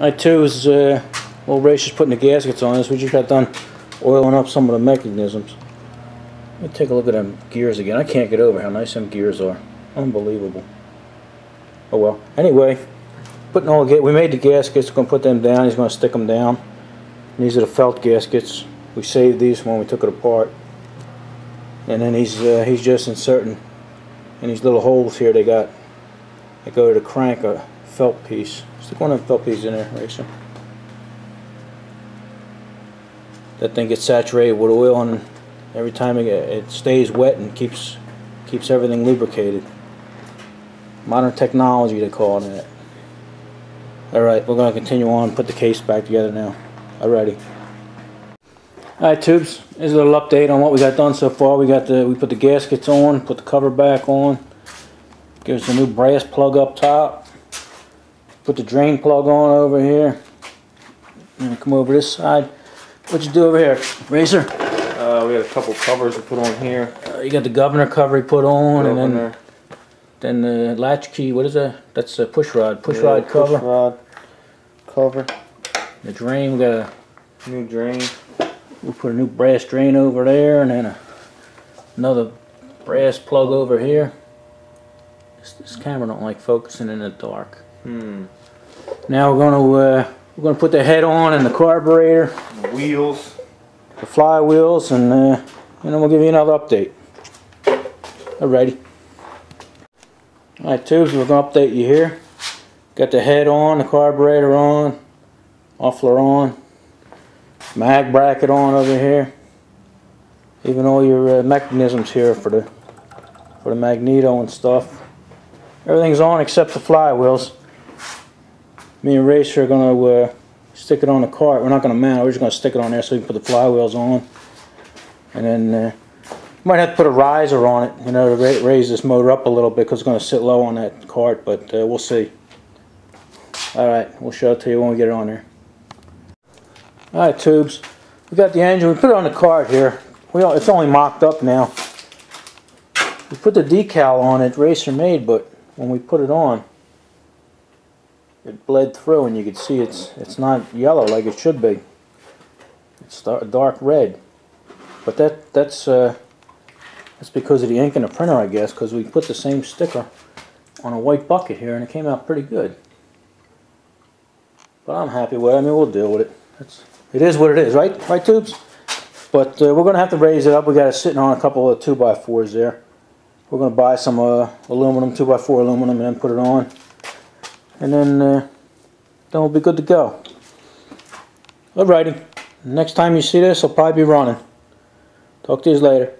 I too is uh, well Ray's just putting the gaskets on this. We just got done oiling up some of the mechanisms. Let me take a look at them gears again. I can't get over how nice them gears are. Unbelievable. Oh well. Anyway, putting all the we made the gaskets. Going to put them down. He's going to stick them down. These are the felt gaskets. We saved these when we took it apart. And then he's uh, he's just inserting in these little holes here. They got they go to the crank a felt piece. Stick one of them felt pieces in there, Racer. That thing gets saturated with oil and every time it, it stays wet and keeps keeps everything lubricated. Modern technology they call it. Alright, we're going to continue on put the case back together now. Alrighty. Alright tubes, here's a little update on what we got done so far. We got the we put the gaskets on, put the cover back on. Gives a new brass plug up top. Put the drain plug on over here. And come over this side. What you do over here, Racer? Uh, we got a couple covers to put on here. Uh, you got the governor cover put on, governor. and then then the latch key. What is that? That's a push rod. Push yeah, rod push cover. rod cover. The drain. We got a new drain. We put a new brass drain over there, and then a, another brass plug over here. This, camera don't like focusing in the dark. Hmm. Now we're gonna uh, we're gonna put the head on and the carburetor, the wheels, the flywheels, and uh, and then we'll give you another update. Alrighty. Alright, tubes, we're gonna update you here. Got the head on, the carburetor on, muffler on, mag bracket on over here. Even all your uh, mechanisms here for the for the magneto and stuff. Everything's on except the flywheels. Me and Racer are going to uh, stick it on the cart. We're not going to mount it. We're just going to stick it on there so we can put the flywheels on. And then uh, might have to put a riser on it, you know, to raise this motor up a little bit because it's going to sit low on that cart, but uh, we'll see. Alright, we'll show it to you when we get it on there. Alright, tubes. We got the engine. We put it on the cart here. We all, it's only mocked up now. We put the decal on it, Racer made, but when we put it on, it bled through and you can see it's it's not yellow like it should be. It's dark red. But that that's uh, that's because of the ink in the printer, I guess, because we put the same sticker on a white bucket here and it came out pretty good. But I'm happy with it. I mean, we'll deal with it. It's, it is what it is, right? Right, tubes? But uh, we're going to have to raise it up. we got it sitting on a couple of 2x4s there. We're going to buy some uh, aluminum, 2x4 aluminum, and then put it on. And then, uh, then we'll be good to go. Alrighty. Next time you see this, I'll probably be running. Talk to you later.